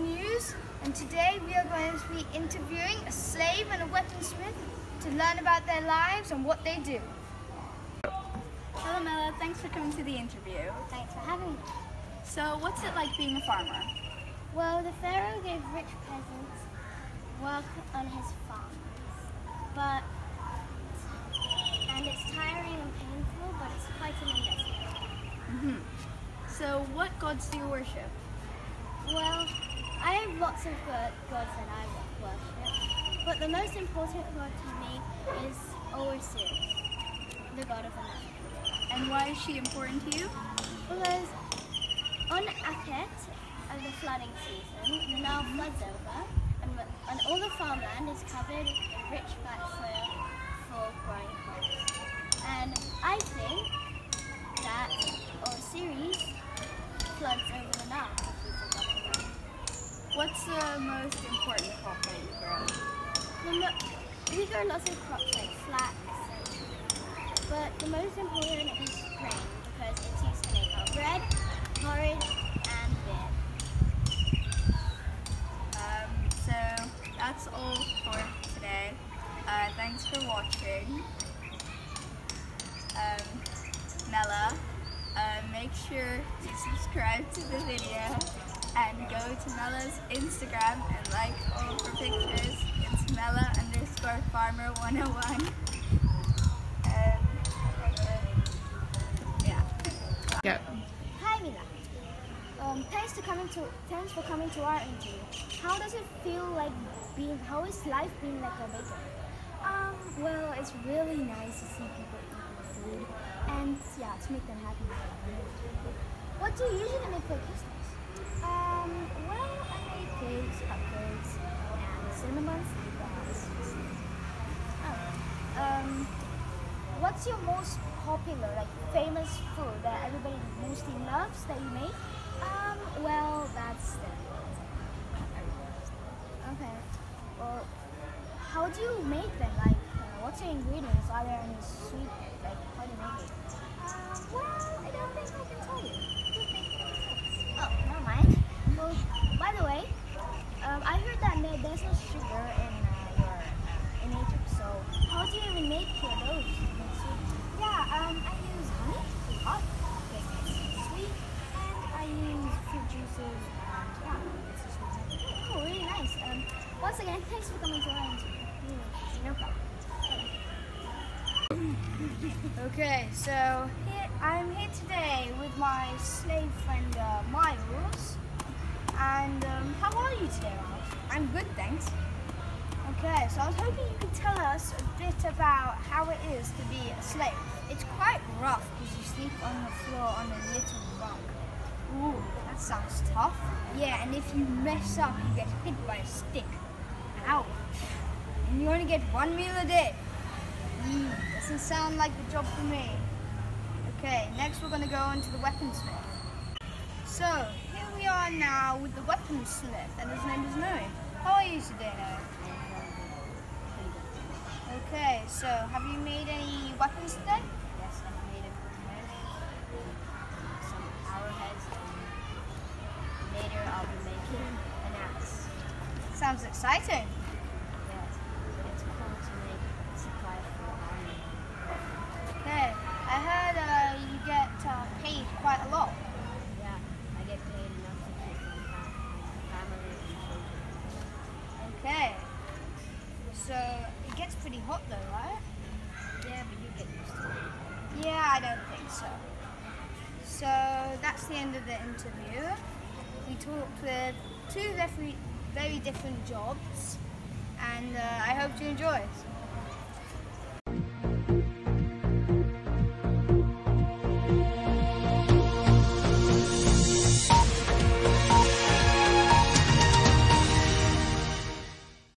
News and today we are going to be interviewing a slave and a weaponsmith to learn about their lives and what they do. Hello Mela, thanks for coming to the interview. Thanks for having me. So what's it like being a farmer? Well, the Pharaoh gave rich peasants work on his farms, but and it's tiring and painful, but it's quite an investment. hmm So what gods do you worship? Well, I have lots of god, gods that I worship, but the most important god to me is Osiris, the god of the Nile. And why is she important to you? Because on Akhet, of uh, the flooding season, the Nile floods over, and, and all the farmland is covered in rich black soil for growing crops. And I think that Osiris floods over the Nile to keep the water around. What's most important crop that you grow? The mo- we grow lots of crops like flax, but the most important is grain because it's used to make our bread, porridge, and beer. Um, so that's all for today. Uh, thanks for watching. Um, Mela, uh, make sure to subscribe to the video and go to Mela's Instagram and like all of her pictures. It's Mela underscore farmer 101. Um, yeah. Yeah. Hi Mila. Um, thanks to coming to thanks for coming to our interview. How does it feel like being how is life being like a baker? Um, well, it's really nice to see people eating food and yeah, to make them happy. What do you usually make for Christmas? Um, well, I make cakes, cupcakes, and cinnamon buns. Oh. Um, what's your most popular, like famous food that everybody mostly loves that you make? Um, well, that's the Okay. Well, how do you make them? Like, uh, what's your ingredients? Are there any sweet, like, how do you make it? Um, well, I don't think I can tell you. Oh, never mind. Well, by the way, um, I heard that there- there's no sugar in uh, your uh, in Egypt. So, how do you even make your those? Make sweet? Yeah, um, I use honey, it's hot, because it's sweet, and I use fruit juices, and yeah, it's just sweet. Cool, really nice. Um, once again, thanks for coming to No problem. Okay, so here, I'm here today with my slave friend uh, Miles. And um, how are you today, Miles? I'm good, thanks. Okay, so I was hoping you could tell us a bit about how it is to be a slave. It's quite rough because you sleep on the floor on a little rug. Ooh, that sounds tough. Yeah, and if you mess up, you get hit by a stick. Ouch. And you only get one meal a day. Mm, doesn't sound like the job for me. Okay, next we're going to go into to the weaponsmith. So, here we are now with the weaponsmith, and his name is Noe. How are you today, Noe? Okay, so have you made any weapons today? Yes, I've made a some arrowheads, and later I'll be making an axe. Sounds exciting. Yes, it's cool to make a supply for the army. Okay, I heard uh, you get uh, paid quite a lot. Yeah, I get paid enough to keep my fa- my family and children. Okay, so it gets pretty hot though, right? Yeah, but you get used to it. Yeah, I don't think so. So that's the end of the interview. We talked with two very, very different jobs, and uh, I hope you enjoy.